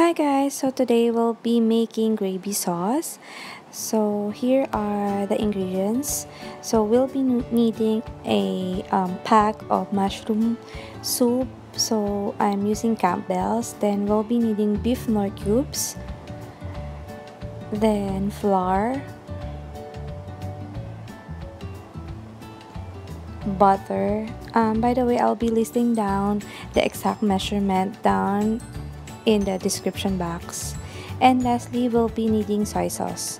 Hi guys, so today we'll be making gravy sauce. So here are the ingredients. So we'll be needing a um, pack of mushroom soup. So I'm using Campbell's. Then we'll be needing beef Knorr cubes. Then flour. Butter. Um, by the way, I'll be listing down the exact measurement down in the description box. And lastly, we'll be needing soy sauce.